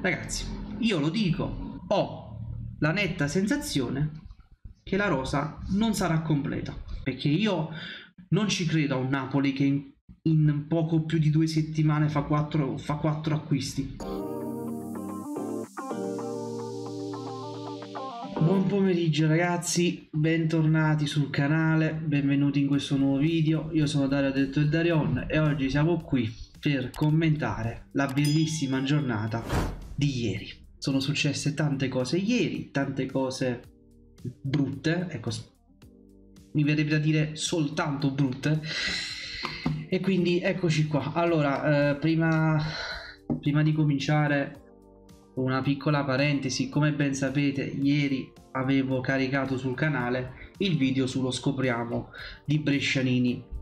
ragazzi, io lo dico, ho la netta sensazione che la rosa non sarà completa, perché io non ci credo a un Napoli che in, in poco più di due settimane fa quattro, fa quattro acquisti. Buon pomeriggio ragazzi, bentornati sul canale, benvenuti in questo nuovo video, io sono Dario Detto e Darion e oggi siamo qui per commentare la bellissima giornata di ieri. Sono successe tante cose ieri, tante cose brutte, ecco, mi verrebbe da dire soltanto brutte, e quindi eccoci qua. Allora, eh, prima, prima di cominciare una piccola parentesi, come ben sapete ieri avevo caricato sul canale il video sullo scopriamo di Brescianini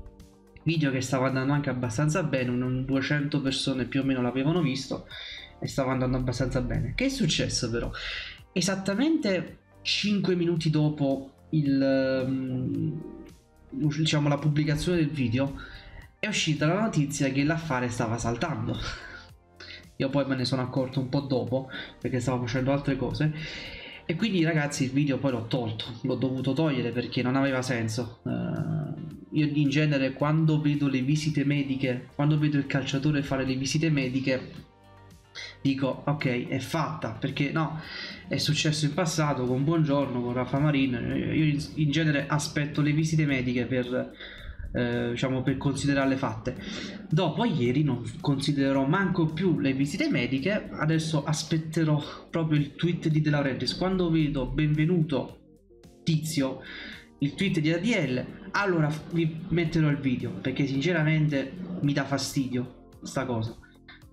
video che stava andando anche abbastanza bene, un 200 persone più o meno l'avevano visto e stava andando abbastanza bene. Che è successo però? Esattamente 5 minuti dopo il, um, diciamo, la pubblicazione del video è uscita la notizia che l'affare stava saltando io poi me ne sono accorto un po' dopo perché stavo facendo altre cose e quindi ragazzi il video poi l'ho tolto, l'ho dovuto togliere perché non aveva senso. Uh, io in genere quando vedo le visite mediche, quando vedo il calciatore fare le visite mediche, dico ok è fatta perché no, è successo in passato con Buongiorno, con Rafa Marin, io in genere aspetto le visite mediche per eh, diciamo per considerarle fatte. Dopo ieri non considererò manco più le visite mediche adesso aspetterò proprio il tweet di De Laurentiis. Quando vedo benvenuto tizio il tweet di ADL allora vi metterò il video perché sinceramente mi dà fastidio sta cosa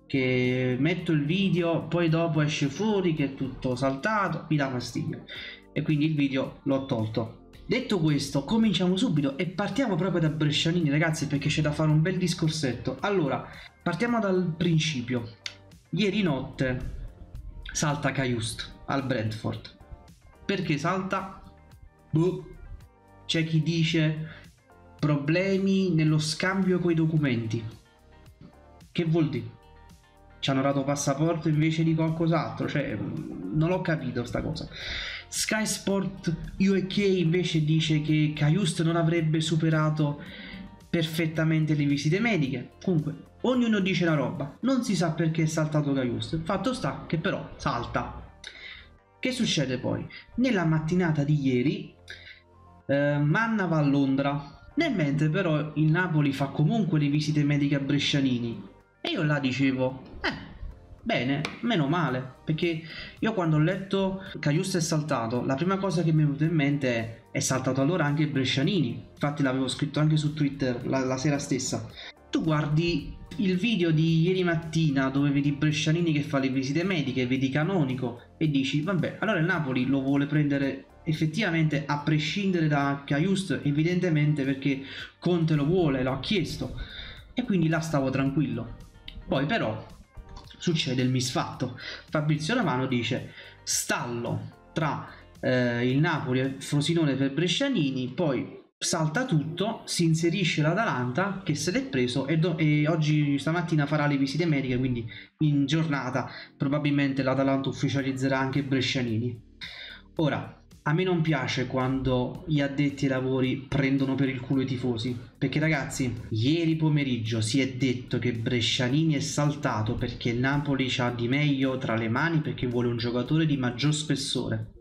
che metto il video poi dopo esce fuori che è tutto saltato mi dà fastidio e quindi il video l'ho tolto Detto questo, cominciamo subito e partiamo proprio da Brescianini, ragazzi, perché c'è da fare un bel discorsetto. Allora, partiamo dal principio. Ieri notte salta Caiust al Brentford. Perché salta? Boh. C'è chi dice problemi nello scambio coi documenti. Che vuol dire? Ci hanno dato passaporto invece di qualcos'altro, cioè non l'ho capito sta cosa. Sky Sport UK invece dice che Caiust non avrebbe superato perfettamente le visite mediche. Comunque, ognuno dice la roba, non si sa perché è saltato Caiust. Fatto sta che però salta. Che succede poi? Nella mattinata di ieri eh, Manna va a Londra, nel mentre però il Napoli fa comunque le visite mediche a Brescianini. E io là dicevo, Bene, meno male, perché io quando ho letto Caius è saltato, la prima cosa che mi è venuta in mente è è saltato allora anche Brescianini, infatti l'avevo scritto anche su Twitter la, la sera stessa. Tu guardi il video di ieri mattina dove vedi Brescianini che fa le visite mediche, vedi Canonico e dici vabbè, allora il Napoli lo vuole prendere effettivamente a prescindere da Caius, evidentemente perché Conte lo vuole, lo ha chiesto e quindi là stavo tranquillo. Poi però succede il misfatto. Fabrizio Romano dice stallo tra eh, il Napoli e Frosinone per Brescianini, poi salta tutto, si inserisce l'Atalanta che se l'è preso e, do- e, oggi stamattina farà le visite mediche, quindi in giornata probabilmente l'Atalanta ufficializzerà anche Brescianini. Ora, a me non piace quando gli addetti ai lavori prendono per il culo i tifosi, perché ragazzi, ieri pomeriggio si è detto che Brescianini è saltato perché il Napoli ha di meglio tra le mani perché vuole un giocatore di maggior spessore.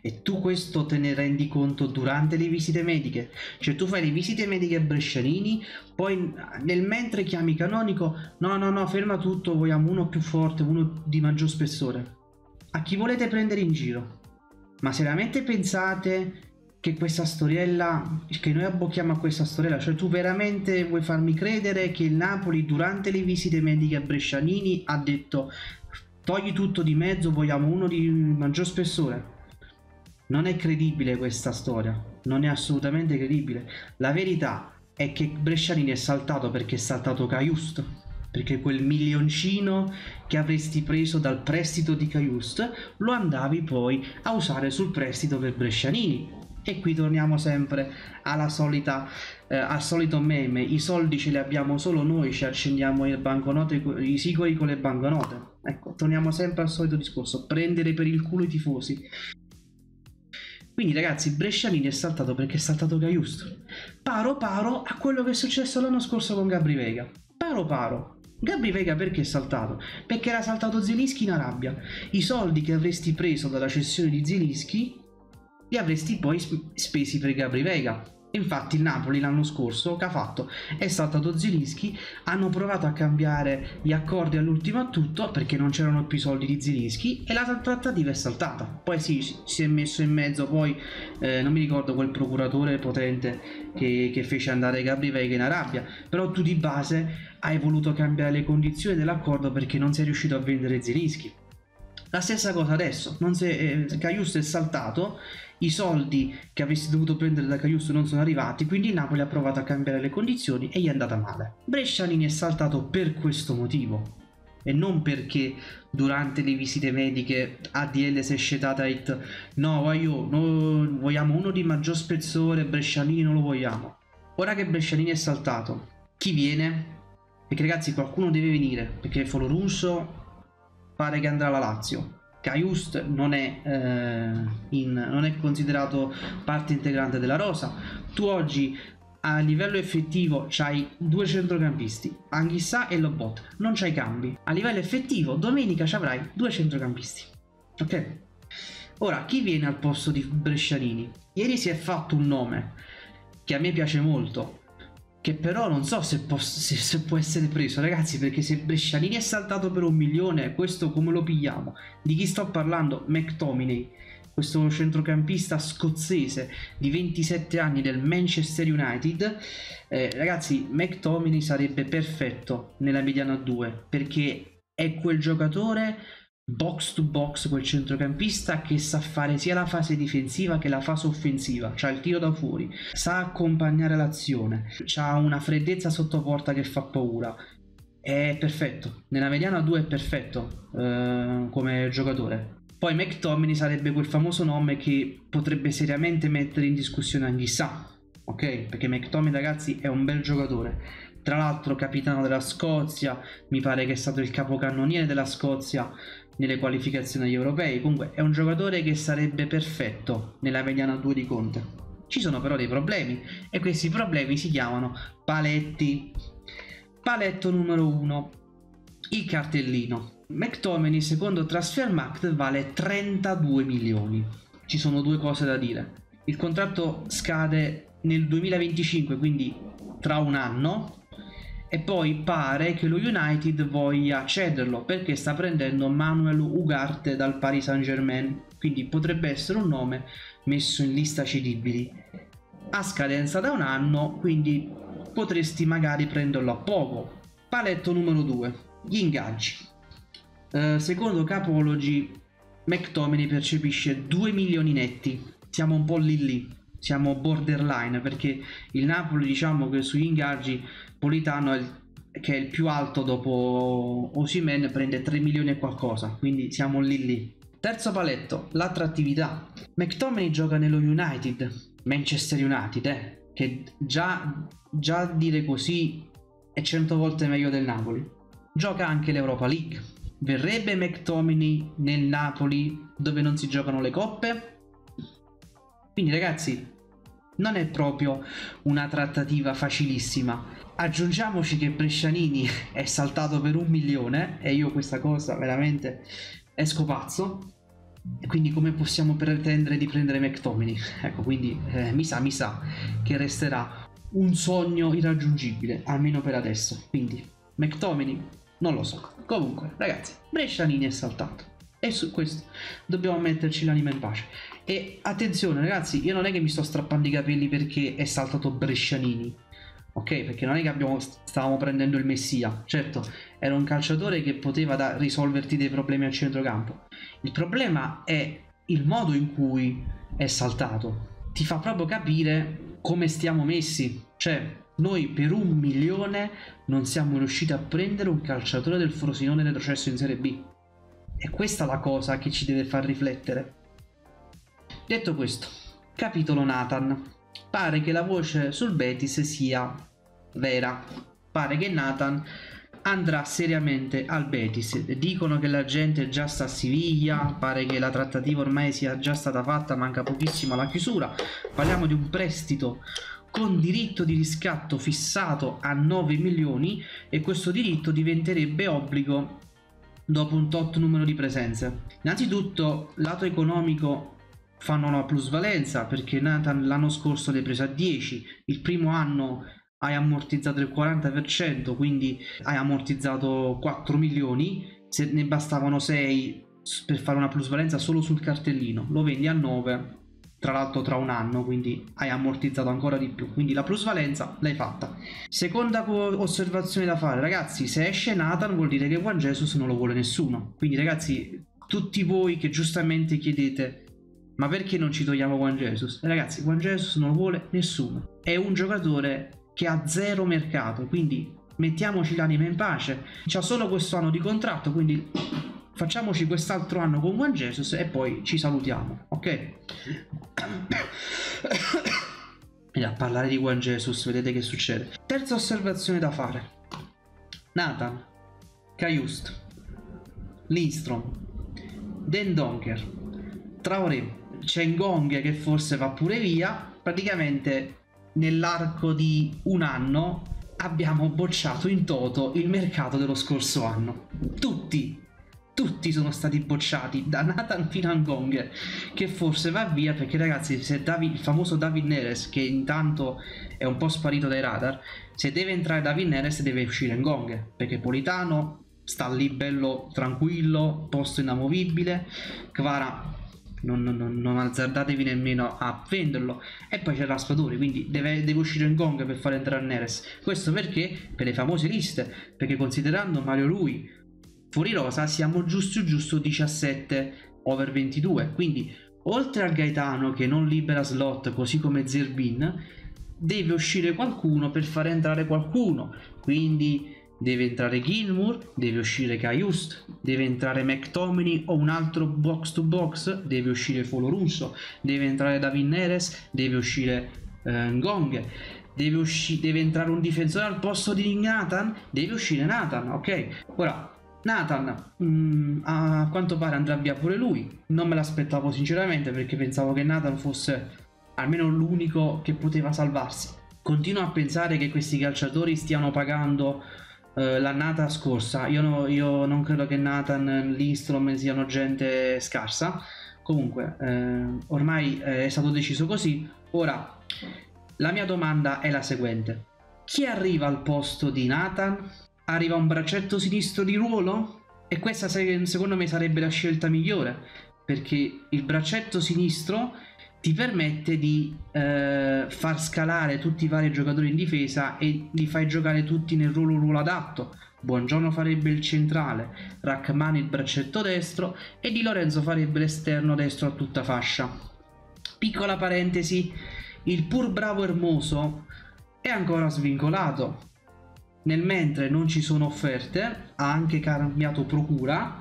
E tu questo te ne rendi conto durante le visite mediche? Cioè tu fai le visite mediche a Brescianini, poi nel mentre chiami Canonico, no no no ferma tutto, vogliamo uno più forte, uno di maggior spessore. A chi volete prendere in giro? Ma seriamente pensate che questa storiella, che noi abbocchiamo a questa storiella, cioè tu veramente vuoi farmi credere che il Napoli durante le visite mediche a Brescianini ha detto togli tutto di mezzo, vogliamo uno di maggior spessore? Non è credibile questa storia, non è assolutamente credibile. La verità è che Brescianini è saltato perché è saltato Caiusto perché quel milioncino che avresti preso dal prestito di Caiust lo andavi poi a usare sul prestito per Brescianini E qui torniamo sempre alla solita, eh, al solito meme, i soldi ce li abbiamo solo noi, ci accendiamo le banconote, i sigoli con le banconote. Ecco, torniamo sempre al solito discorso, prendere per il culo i tifosi. Quindi ragazzi, Brescianini è saltato perché è saltato Caiusto. Paro paro a quello che è successo l'anno scorso con Gabri Vega. Paro paro. Gabri Vega perché è saltato? Perché era saltato Zelischi in Arabia. I soldi che avresti preso dalla cessione di Zelischi li avresti poi spesi per Gabri Vega. Infatti il Napoli l'anno scorso che ha fatto è saltato Zilinski, hanno provato a cambiare gli accordi all'ultimo a tutto perché non c'erano più soldi di Zilinski e la trattativa è saltata. Poi sì, si è messo in mezzo poi, eh, non mi ricordo quel procuratore potente che, che fece andare Gabri Vega in Arabia, però tu di base hai voluto cambiare le condizioni dell'accordo perché non sei riuscito a vendere Zilinski. La stessa cosa adesso, non è, eh, Caius è saltato i soldi che avresti dovuto prendere da Caiusto non sono arrivati, quindi Napoli ha provato a cambiare le condizioni e gli è andata male. Brescianini è saltato per questo motivo e non perché durante le visite mediche ADL si è scetata detto no voglio, noi vogliamo uno di maggior spessore, Brescianini non lo vogliamo. Ora che Brescianini è saltato, chi viene? Perché ragazzi qualcuno deve venire, perché Folorusso pare che andrà alla Lazio Caiust non eh, non è considerato parte integrante della rosa. Tu oggi a livello effettivo c'hai due centrocampisti, Anghissà e Lobot, non c'hai cambi. A livello effettivo domenica ci avrai due centrocampisti. Ok? Ora, chi viene al posto di Brescianini? Ieri si è fatto un nome che a me piace molto, che però non so se, posso, se, se, può essere preso. Ragazzi perché se Brescianini è saltato per un milione questo come lo pigliamo? Di chi sto parlando? McTominay questo centrocampista scozzese di 27 anni del Manchester United. Eh, ragazzi McTominay sarebbe perfetto nella mediana 2 perché è quel giocatore box to box quel centrocampista che sa fare sia la fase difensiva che la fase offensiva, cioè il tiro da fuori, sa accompagnare l'azione, ha una freddezza sotto porta che fa paura. È perfetto, nella mediana 2 è perfetto eh, come giocatore. Poi McTominay sarebbe quel famoso nome che potrebbe seriamente mettere in discussione Anghissà, ok? Perché McTominay ragazzi è un bel giocatore tra l'altro capitano della Scozia, mi pare che è stato il capocannoniere della Scozia nelle qualificazioni agli europei. Comunque è un giocatore che sarebbe perfetto nella mediana 2 di Conte. Ci sono però dei problemi e questi problemi si chiamano paletti. Paletto numero 1, il cartellino. McTominay secondo Transfermarkt vale 32 milioni. Ci sono due cose da dire. Il contratto scade nel 2025, quindi tra un anno, e poi pare che lo United voglia cederlo perché sta prendendo Manuel Ugarte dal Paris Saint Germain quindi potrebbe essere un nome messo in lista cedibili. A scadenza da un anno quindi potresti magari prenderlo a poco. Paletto numero 2 gli ingaggi. Eh, secondo Capology McTominay percepisce 2 milioni netti. Siamo un po' lì lì siamo borderline perché il Napoli diciamo che sugli ingaggi Politano che è il più alto dopo Osimen prende 3 milioni e qualcosa quindi siamo lì lì. Terzo paletto l'attrattività. McTominay gioca nello United Manchester United eh, che già, già dire così è 100 volte meglio del Napoli. Gioca anche l'Europa League. Verrebbe McTominay nel Napoli dove non si giocano le coppe? Quindi ragazzi non è proprio una trattativa facilissima. Aggiungiamoci che Brescianini è saltato per un milione e io questa cosa veramente esco pazzo. Quindi come possiamo pretendere di prendere McTominay? Ecco, quindi eh, mi sa, mi sa che resterà un sogno irraggiungibile, almeno per adesso. Quindi McTominay non lo so. Comunque, ragazzi, Brescianini è saltato. E su questo dobbiamo metterci l'anima in pace. E attenzione ragazzi, io non è che mi sto strappando i capelli perché è saltato Brescianini. Ok, perché non è che abbiamo, stavamo prendendo il Messia. Certo, era un calciatore che poteva risolverti dei problemi al centrocampo. Il problema è il modo in cui è saltato. Ti fa proprio capire come stiamo messi. Cioè, noi per un milione non siamo riusciti a prendere un calciatore del Frosinone retrocesso in Serie B. E questa è la cosa che ci deve far riflettere. Detto questo, capitolo Nathan. Pare che la voce sul Betis sia vera. Pare che Nathan andrà seriamente al Betis. Dicono che la gente già sta a Siviglia, pare che la trattativa ormai sia già stata fatta, manca pochissimo alla chiusura. Parliamo di un prestito con diritto di riscatto fissato a 9 milioni e questo diritto diventerebbe obbligo dopo un tot numero di presenze. Innanzitutto, lato economico fanno una plusvalenza perché Nathan l'anno scorso le prese a 10, il primo anno hai ammortizzato il 40%, quindi hai ammortizzato 4 milioni, se ne bastavano 6 per fare una plusvalenza solo sul cartellino, lo vendi a 9, tra l'altro tra un anno, quindi hai ammortizzato ancora di più, quindi la plusvalenza l'hai fatta. Seconda osservazione da fare, ragazzi, se esce Nathan vuol dire che Juan Jesus non lo vuole nessuno, quindi ragazzi, tutti voi che giustamente chiedete ma perché non ci togliamo Juan Jesus? Ragazzi, Juan Jesus non lo vuole nessuno. È un giocatore che ha zero mercato, quindi mettiamoci l'anima in pace. C'ha solo questo anno di contratto, quindi facciamoci quest'altro anno con Juan Jesus e poi ci salutiamo, ok? e a parlare di Juan Jesus, vedete che succede. Terza osservazione da fare. Nathan, Kajust, Lindstrom, Den Donker, Traoré, Chengong che forse va pure via, praticamente nell'arco di un anno abbiamo bocciato in toto il mercato dello scorso anno. Tutti, tutti sono stati bocciati da Nathan fino a Gong che forse va via perché ragazzi se David, il famoso David Neres che intanto è un po' sparito dai radar se deve entrare David Neres deve uscire in Gong perché Politano sta lì bello tranquillo posto inamovibile Kvara non, non, non, azzardatevi nemmeno a venderlo. E poi c'è Raspadori quindi deve, deve, uscire in gong per far entrare Neres. Questo perché? Per le famose liste. Perché considerando Mario Rui fuori rosa siamo giusto giusto 17 over 22 quindi oltre al Gaetano che non libera slot così come Zerbin deve uscire qualcuno per far entrare qualcuno. Quindi deve entrare Gilmour, deve uscire Kaiust, deve entrare McTominay o un altro box to box, deve uscire Folo Russo, deve entrare David Neres, deve uscire eh, Ngong, deve, usci- deve entrare un difensore al posto di Nathan, deve uscire Nathan, ok? Ora, Nathan mh, mm, a quanto pare andrà via pure lui, non me l'aspettavo sinceramente perché pensavo che Nathan fosse almeno l'unico che poteva salvarsi. Continuo a pensare che questi calciatori stiano pagando eh, l'annata scorsa. Io, no, io, non credo che Nathan, Lindstrom siano gente scarsa. Comunque, eh, ormai eh, è stato deciso così. Ora, la mia domanda è la seguente. Chi arriva al posto di Nathan? Arriva un braccetto sinistro di ruolo? E questa secondo me sarebbe la scelta migliore, perché il braccetto sinistro ti permette di eh, far scalare tutti i vari giocatori in difesa e li fai giocare tutti nel ruolo, ruolo adatto. Buongiorno farebbe il centrale, Rachmani il braccetto destro e Di Lorenzo farebbe l'esterno destro a tutta fascia. Piccola parentesi, il pur bravo Ermoso è ancora svincolato. Nel mentre non ci sono offerte, ha anche cambiato procura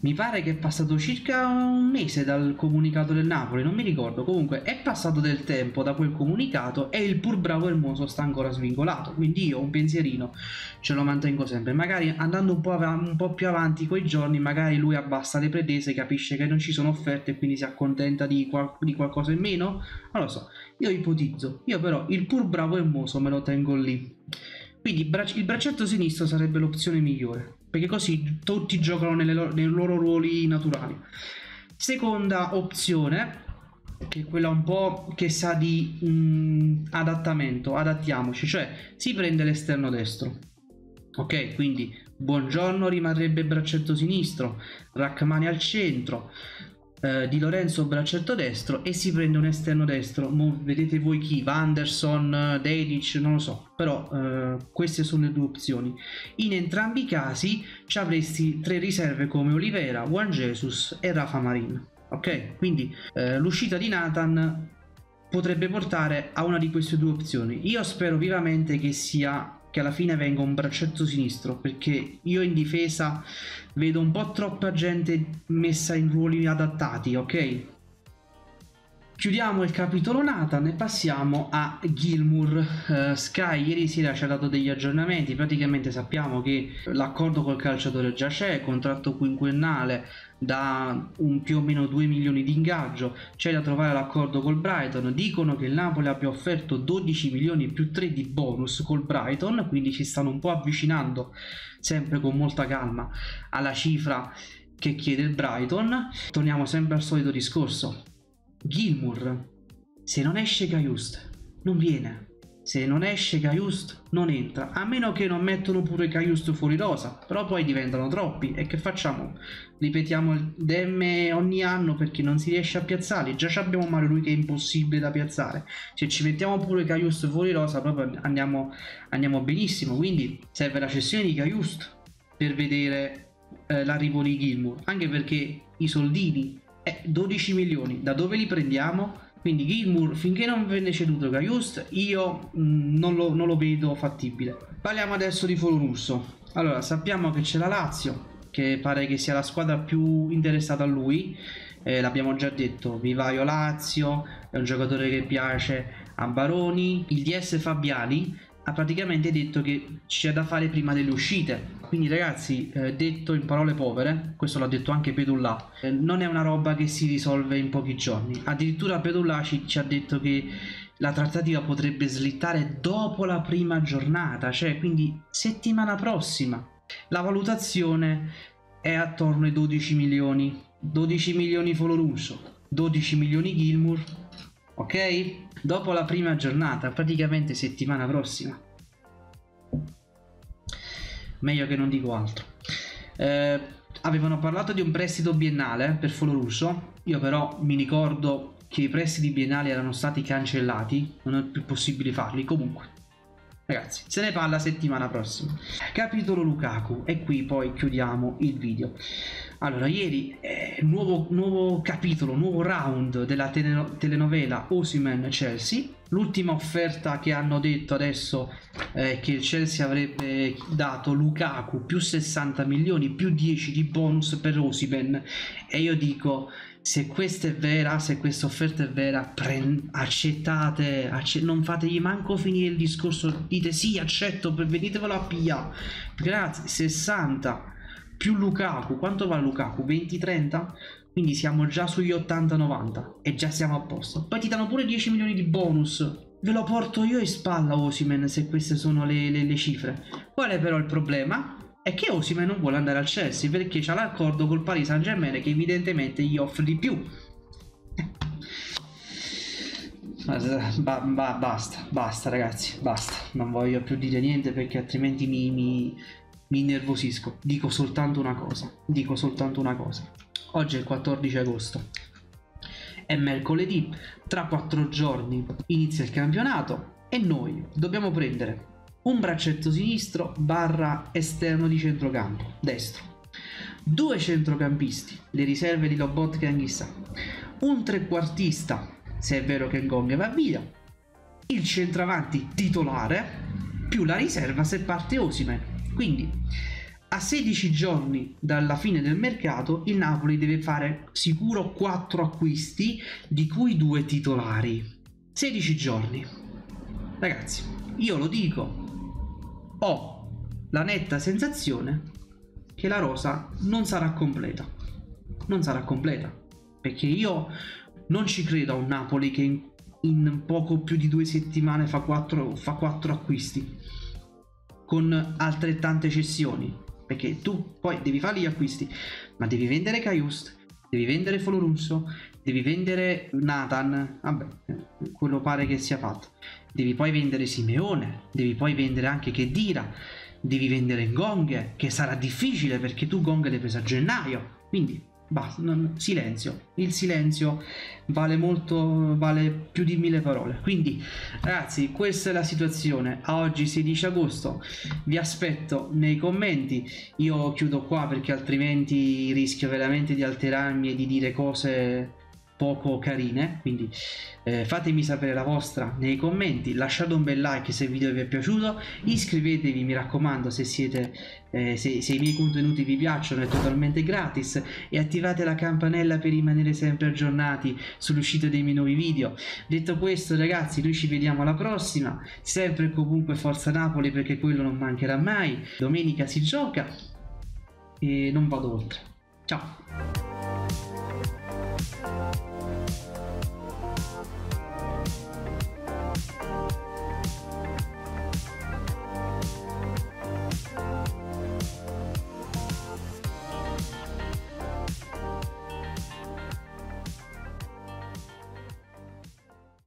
mi pare che è passato circa un mese dal comunicato del Napoli, non mi ricordo. Comunque è passato del tempo da quel comunicato e il pur bravo Hermoso sta ancora svincolato. Quindi io un pensierino ce lo mantengo sempre. Magari andando un po', av- un po più avanti quei giorni, magari lui abbassa le pretese, capisce che non ci sono offerte e quindi si accontenta di, qual- di qualcosa in meno. Non lo so, io ipotizzo. Io però il pur bravo Hermoso me lo tengo lì. Quindi il braccetto sinistro sarebbe l'opzione migliore perché così tutti giocano loro, nei loro ruoli naturali. Seconda opzione, che è quella un po' che sa di mm, adattamento, adattiamoci, cioè si prende l'esterno destro. Ok, quindi buongiorno rimarrebbe braccetto sinistro, Rachmani al centro, eh, di Lorenzo braccetto destro e si prende un esterno destro. Mo vedete voi chi, Vanderson, Dedic, non lo so, però eh, queste sono le due opzioni. In entrambi i casi ci avresti tre riserve come Olivera, Juan Jesus e Rafa Marin. Ok, quindi eh, l'uscita di Nathan potrebbe portare a una di queste due opzioni. Io spero vivamente che sia che alla fine venga un braccetto sinistro perché io in difesa vedo un po' troppa gente messa in ruoli adattati, ok? Chiudiamo il capitolo Nathan e passiamo a Gilmour. Uh, Sky ieri sera ci ha dato degli aggiornamenti, praticamente sappiamo che l'accordo col calciatore già c'è, contratto quinquennale da un più o meno 2 milioni di ingaggio, c'è da trovare l'accordo col Brighton, dicono che il Napoli abbia offerto 12 milioni più 3 di bonus col Brighton, quindi ci stanno un po' avvicinando sempre con molta calma alla cifra che chiede il Brighton. Torniamo sempre al solito discorso Gilmour, se non esce Caiust, non viene. Se non esce Caiust, non entra. A meno che non mettono pure Caiust fuori rosa. Però poi diventano troppi. E che facciamo? Ripetiamo il DM ogni anno perché non si riesce a piazzarli. Già abbiamo Mario lui che è impossibile da piazzare. Se ci mettiamo pure Caiust fuori rosa, proprio andiamo, andiamo benissimo. Quindi serve la cessione di Caiust per vedere eh, l'arrivo di Gilmour. Anche perché i soldini eh, 12 milioni, da dove li prendiamo? Quindi Gilmour, finché non venne ceduto Gaiust, io mh, mm, non, lo, non, lo, vedo fattibile. Parliamo adesso di Folo Russo. Allora, sappiamo che c'è la Lazio, che pare che sia la squadra più interessata a lui. Eh, l'abbiamo già detto, Vivaio Lazio, è un giocatore che piace a Baroni. Il DS Fabiani ha praticamente detto che c'è da fare prima delle uscite. Quindi ragazzi, eh, detto in parole povere, questo l'ha detto anche Pedulla, eh, non è una roba che si risolve in pochi giorni. Addirittura Pedulla ci, ci ha detto che la trattativa potrebbe slittare dopo la prima giornata, cioè quindi settimana prossima. La valutazione è attorno ai 12 milioni. 12 milioni Folorusso, 12 milioni Gilmour, ok? Dopo la prima giornata, praticamente settimana prossima. Meglio che non dico altro. Eh, avevano parlato di un prestito biennale per Folo Russo, io però mi ricordo che i prestiti biennali erano stati cancellati, non è più possibile farli, comunque. Ragazzi, se ne parla settimana prossima. Capitolo Lukaku e qui poi chiudiamo il video. Allora, ieri eh, nuovo, nuovo capitolo, nuovo round della tele telenovela Osimen Chelsea. L'ultima offerta che hanno detto adesso è che il Chelsea avrebbe dato Lukaku più 60 milioni più 10 di bonus per Osimen. E io dico, se questa è vera, se questa offerta è vera, accettate, acc non fategli manco finire il discorso, dite sì, accetto, venitevelo a pia. Grazie, 60 più Lukaku, quanto va Lukaku? 20-30? Quindi siamo già sugli 80-90 e già siamo a posto. Poi ti danno pure 10 milioni di bonus. Ve lo porto io in spalla Osimen se queste sono le, le, le cifre. Qual è però il problema? È che Osimen non vuole andare al Chelsea perché c'ha l'accordo col Paris Saint Germain che evidentemente gli offre di più. Ba ba basta, basta ragazzi, basta. Non voglio più dire niente perché altrimenti mi, mi, mi innervosisco. Dico soltanto una cosa. Dico soltanto una cosa. Oggi è il 14 agosto. È mercoledì. Tra quattro giorni inizia il campionato. E noi dobbiamo prendere un braccetto sinistro barra esterno di centrocampo, destro. Due centrocampisti, le riserve di Lobot che Anghissa. Un trequartista, se è vero che Ngong va via. Il centravanti titolare, più la riserva se parte Osimen quindi a 16 giorni dalla fine del mercato il Napoli deve fare sicuro 4 acquisti di cui 2 titolari. 16 giorni. Ragazzi, io lo dico, ho la netta sensazione che la rosa non sarà completa. Non sarà completa. Perché io non ci credo a un Napoli che in, in poco più di due settimane fa 4, fa 4 acquisti con altrettante cessioni. Perché tu poi devi fare gli acquisti, ma devi vendere Caiust, devi vendere Folorusso, devi vendere Nathan, vabbè, quello pare che sia fatto. Devi poi vendere Simeone, devi poi vendere anche Kedira, devi vendere Gong, che sarà difficile perché tu Gong l'hai preso a gennaio. Quindi Basta, non, silenzio. Il silenzio vale molto, vale più di mille parole. Quindi, ragazzi, questa è la situazione. A oggi, 16 agosto, vi aspetto nei commenti. Io chiudo qua perché altrimenti rischio veramente di alterarmi e di dire cose poco carine quindi eh, fatemi sapere la vostra nei commenti lasciate un bel like se il video vi è piaciuto iscrivetevi mi raccomando se siete eh, se, se, i miei contenuti vi piacciono è totalmente gratis e attivate la campanella per rimanere sempre aggiornati sull'uscita dei miei nuovi video. Detto questo ragazzi noi ci vediamo alla prossima sempre e comunque forza Napoli perché quello non mancherà mai. Domenica si gioca e non vado oltre. Ciao